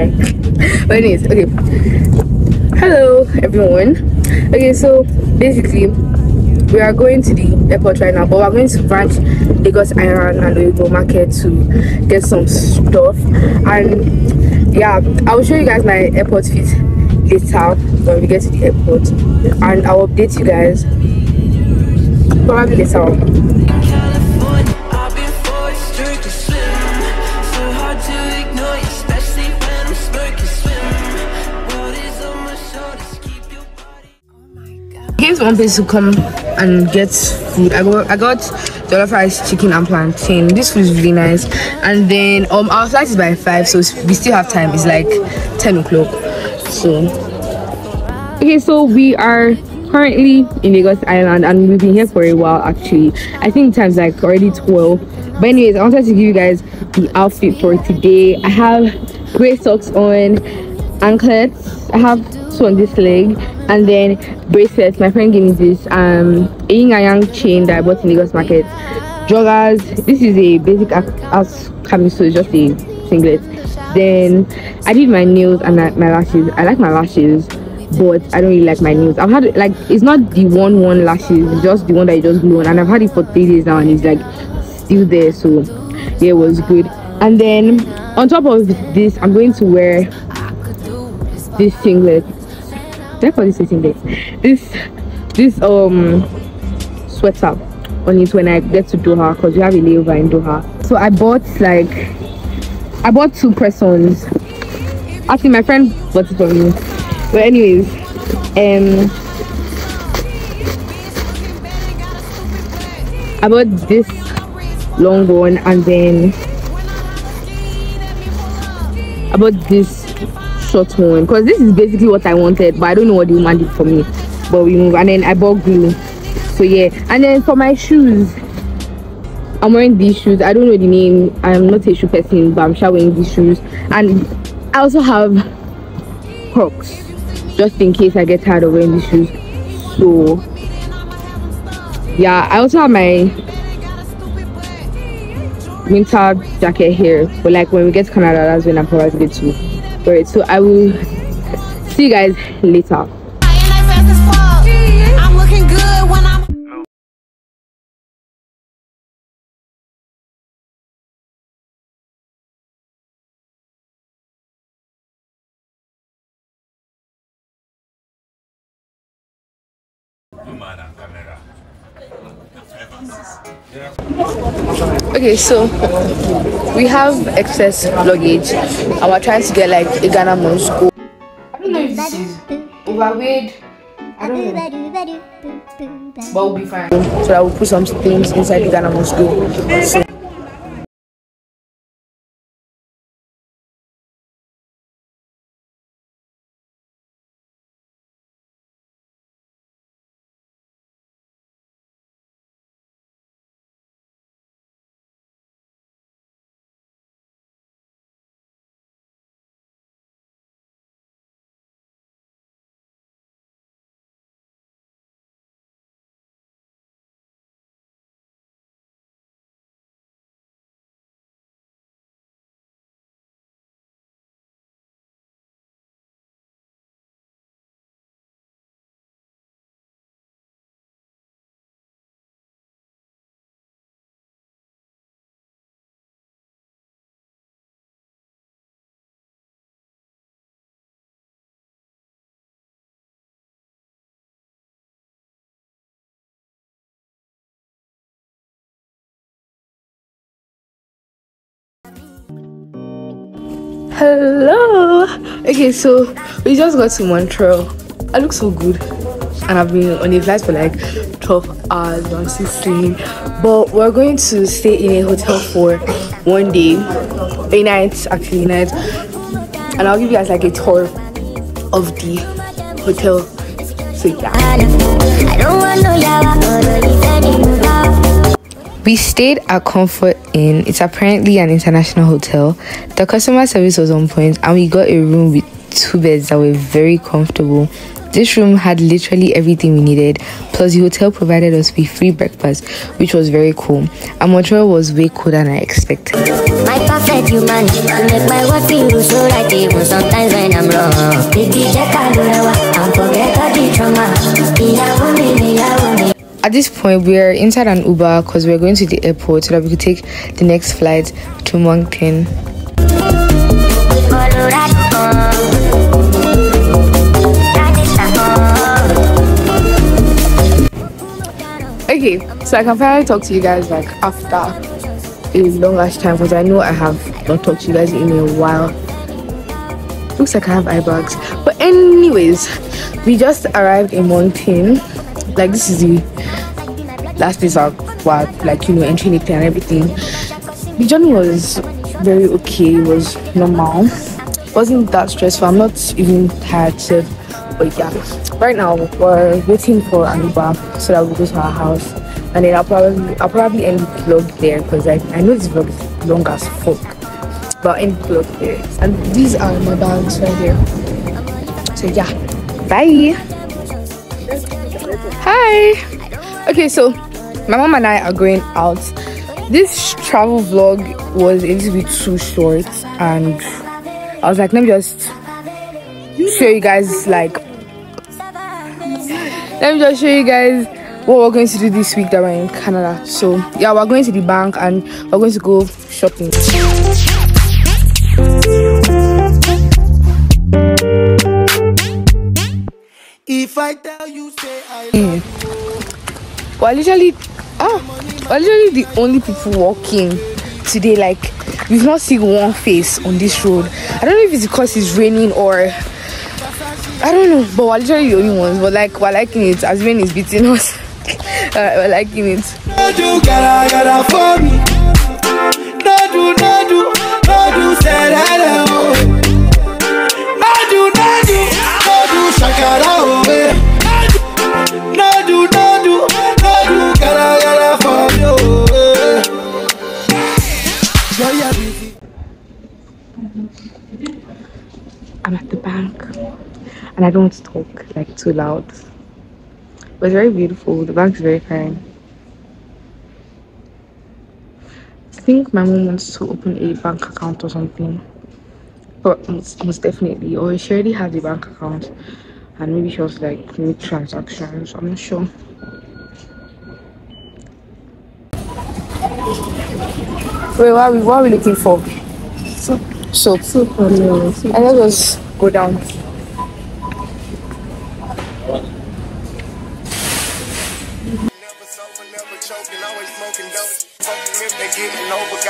Um, but anyways, okay. Hello, everyone. Okay, so basically, we are going to the airport right now, but we're going to branch Lagos Island and Oyibo Market to get some stuff. And yeah, I will show you guys my airport fit later when we get to the airport, and I'll update you guys probably later one place to come and get food. I got I got jollof rice, chicken, and plantain. This food is really nice. And then um our flight is by five, so we still have time. It's like ten o'clock. So okay, so we are currently in Lagos Island, and we've been here for a while. Actually, I think time's like already twelve. But anyways, I wanted to give you guys the outfit for today. I have gray socks on, anklets. I have two on this leg, and then bracelets. My friend gave me this um a yin and yang chain that I bought in Lagos Market. Joggers. This is a basic as camisole, just a singlet. Then I did my nails and I- my lashes. I like my lashes, but I don't really like my nails. I've had like it's not the one one lashes, just the one that you just on, and I've had it for three days now, and it's like still there. So yeah, it was good. And then on top of this, I'm going to wear this singlet. Therefore, this is singlet. This this um sweater on it when I get to Doha because we have a layover in Doha. So I bought like I bought two press-ons. Actually, my friend bought it for me. But anyways, um, I bought this long one and then I bought this short one because this is basically what I wanted, but I don't know what the woman did for me. But we move and then I bought glue. So yeah, and then for my shoes, I'm wearing these shoes. I don't know the name. I'm not a shoe person, but I'm sure wearing these shoes. And I also have Crocs, just in case I get tired of wearing these shoes. So yeah, I also have my winter jacket here. But like when we get to Canada, that's when I'm probably going to wear it. So I will see you guys later. Okay, so we have excess luggage and we're trying to get like a Ghana Must Go. I don't know if this is overweight. I don't know. But we'll be fine. So I will put some things inside the Ghana Must Go. So Hello. Okay, so we just got to Montreal. I look so good, and I've been on a flight for like 12 hours. I'm still sleeping, but we're going to stay in a hotel for one day, a night actually, a night, and I'll give you guys like a tour of the hotel. So yeah. We stayed at Comfort Inn. It's apparently an international hotel. The customer service was on point, and we got a room with two beds that were very comfortable. This room had literally everything we needed, plus the hotel provided us with free breakfast, which was very cool. And Montreal was way cooler than I expected. My perfect human You make my work feel so right Even sometimes when I'm wrong At this point, we are inside an Uber because we are going to the airport so that we could take the next flight to Moncton. Okay, so I can finally talk to you guys like after a long ass time because I know I have not talked to you guys in a while. Looks like I have eye bags. But anyways, we just arrived in Moncton. Like this is the last place I wow, like you know, entering it and everything. The journey was very okay, it was normal. wasn't that stressful. I'm not even tired so but yeah. Right now we're waiting for an Uber so that we go to our house. And then I'll probably I'll probably end the vlog there because I, I know this vlog is long as fuck. But the vlog there. And these are my bags right here. So yeah. Bye. Hi. Okay, so my mom and I are going out. This travel vlog was a little bit too short and I was like, let me just show you guys like let me just show you guys what we're going to do this week that we're in Canada. So yeah, we're going to the bank and we're going to go shopping. If I tell you, say I We're literally oh we're literally the only people walking today. Like we've not seen one face on this road. I don't know if it's because it's raining or I don't know, but we're literally the only ones. But like we're liking it as rain is beating us. uh, we're liking it. Shakara oh and I don't talk like too loud. But it's very beautiful. The bank's very fine. I think my mom wants to open a bank account or something. But most, most definitely. Or she already has a bank account and maybe she wants like make transactions. I'm not sure. Wait, what are we, what are we looking for? Soap. Soap. Soap. And let us go down.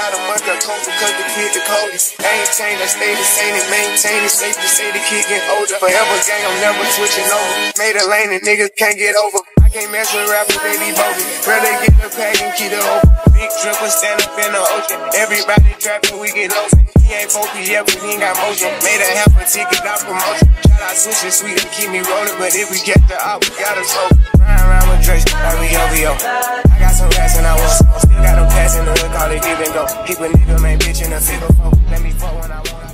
Got a month of coke because the kid the coldest. I ain't changed, I stay the same and maintain it. Safe to say the kid getting older. Forever gang, I'm never switching over. Made a lane and niggas can't get over. I can't mess with rappers, they be. Rather get the pack and keep it open. Big dripper stand up in the ocean. Everybody trapping, we get lost. He ain't focused yet, but he ain't got motion. Made a half a ticket, not promotion. Shout out Switch Sweet and keep me rolling. But if we get the op, we gotta smoke. Ryan around with Drake, like we OVO. I got some rats and I want some. Call it and go. Keep a nigga, man, bitch in a figure four. Let me fuck when I want.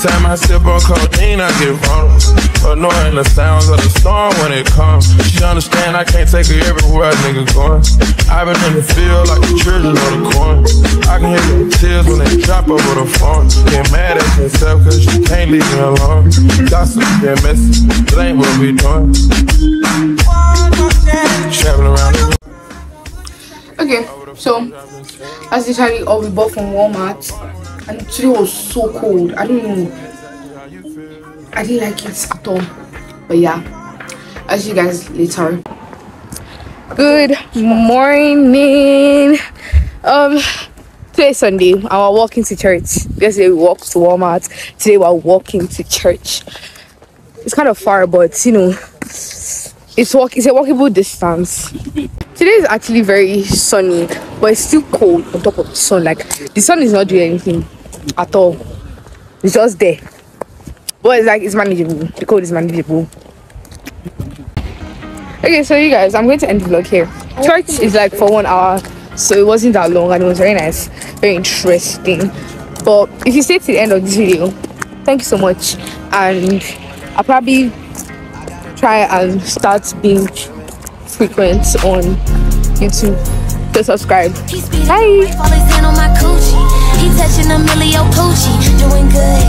Time I sip on codeine, I get vulnerable. Annoying the sounds of the storm when it comes. She understand I can't take her everywhere nigga going. I've been in the field like the children of the corn. I can hear the tears when they drop over the phone. Get mad at yourself cause you can't leave me alone. Gossip been messy, it ain't what we doing. Traveling around the Okay, so that's literally all we bought from Walmart. And today was so cold. I don't know. I didn't like it at all. But yeah, I'll see you guys later. Good morning. Um, today's Sunday. and we're walking to church. Yesterday we walked to Walmart. Today we're walking to church. It's kind of far, but you know, it's walk. It's a walkable distance. Today is actually very sunny but it's still cold on top of the sun. Like the sun is not doing anything at all. It's just there. But it's like it's manageable. The cold is manageable. Okay, so you guys, I'm going to end the vlog here. Church is like for one hour, so it wasn't that long and it was very nice, very interesting. But if you stay to the end of this video, thank you so much. And I'll probably try and start being frequent on YouTube. So subscribe. Bye. Touching a milli, your poochie, doing good.